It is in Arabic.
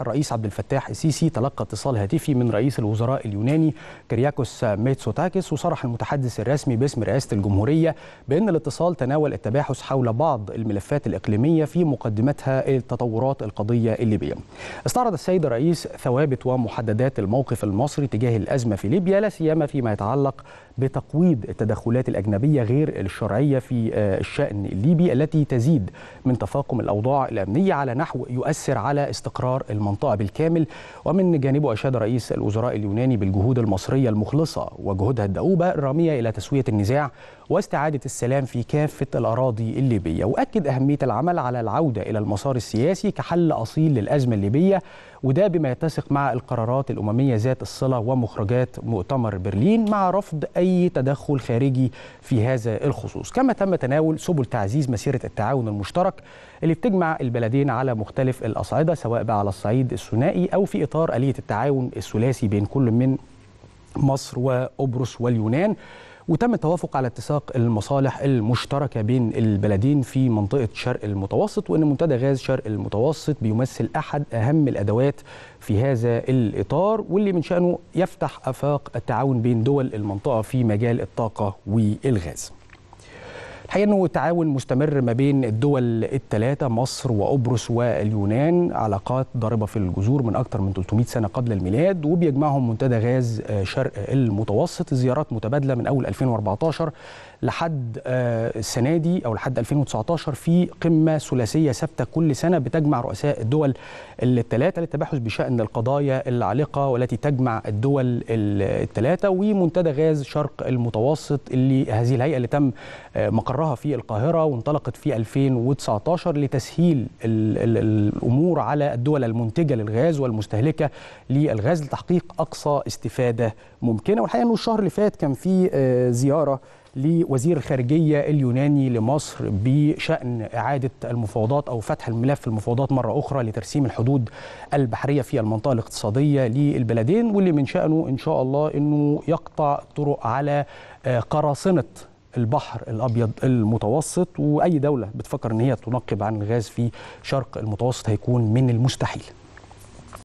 الرئيس عبد الفتاح السيسي تلقى اتصال هاتفي من رئيس الوزراء اليوناني كرياكوس ميتسوتاكس وصرح المتحدث الرسمي باسم رئاسة الجمهورية بأن الاتصال تناول التباحث حول بعض الملفات الإقليمية في مقدمتها التطورات القضية الليبية. استعرض السيد الرئيس ثوابت ومحددات الموقف المصري تجاه الأزمة في ليبيا لا سيما فيما يتعلق بتقويض التدخلات الأجنبية غير الشرعية في الشأن الليبي التي تزيد من تفاقم الأوضاع الأمنية على نحو يؤثر على استقرار المنطقة بالكامل ومن جانبه أشاد رئيس الوزراء اليوناني بالجهود المصرية المخلصة وجهودها الدؤوبة الرامية إلى تسوية النزاع واستعادة السلام في كافة الأراضي الليبية. وأكد أهمية العمل على العودة إلى المسار السياسي كحل أصيل للأزمة الليبية وده بما يتسق مع القرارات الأممية ذات الصلة ومخرجات مؤتمر برلين مع رفض أي تدخل خارجي في هذا الخصوص. كما تم تناول سبل تعزيز مسيرة التعاون المشترك اللي بتجمع البلدين على مختلف الأصعدة سواء بقى على الصعيد الثنائي أو في إطار آلية التعاون الثلاثي بين كل من مصر وقبرص واليونان. وتم التوافق على اتساق المصالح المشتركة بين البلدين في منطقة شرق المتوسط وأن منتدى غاز شرق المتوسط بيمثل أحد أهم الأدوات في هذا الإطار واللي من شأنه يفتح آفاق التعاون بين دول المنطقة في مجال الطاقة والغاز. الحقيقة إنه التعاون مستمر ما بين الدول الثلاثة مصر وقبرص واليونان. علاقات ضاربة في الجذور من أكثر من 300 سنة قبل الميلاد وبيجمعهم منتدى غاز شرق المتوسط. زيارات متبادلة من أول 2014 لحد السنة دي أو لحد 2019 في قمة ثلاثية ثابتة كل سنة بتجمع رؤساء الدول الثلاثة للتباحث بشأن القضايا العالقة والتي تجمع الدول الثلاثة. ومنتدى غاز شرق المتوسط اللي هذه الهيئة اللي تم مقرها في القاهرة وانطلقت في 2019 لتسهيل الأمور على الدول المنتجة للغاز والمستهلكة للغاز لتحقيق أقصى استفادة ممكنة. والحقيقة إنه الشهر اللي فات كان في زيارة لوزير الخارجية اليوناني لمصر بشأن إعادة المفاوضات أو فتح الملف المفاوضات مرة أخرى لترسيم الحدود البحرية في المنطقة الاقتصادية للبلدين واللي من شأنه إن شاء الله أنه يقطع طرق على قراصنة البحر الأبيض المتوسط وأي دولة بتفكر إن هي تنقب عن الغاز في شرق المتوسط هيكون من المستحيل.